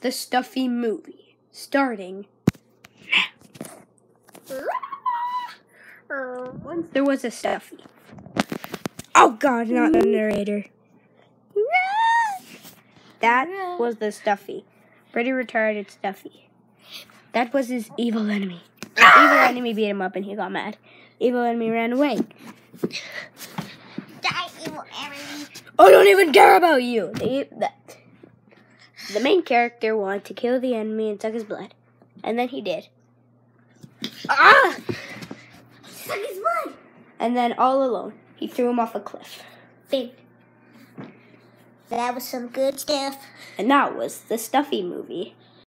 the Stuffy movie, starting. Once there was a Stuffy. Oh God, not the narrator. That was the Stuffy. Pretty retarded Stuffy. That was his evil enemy. evil enemy beat him up and he got mad. Evil enemy ran away. Die, evil enemy. I don't even care about you. The, the, main character wanted to kill the enemy and suck his blood. And then he did. Ah! Suck his blood. And then all alone, he threw him off a cliff. Big. That was some good stuff. And that was the Stuffy movie.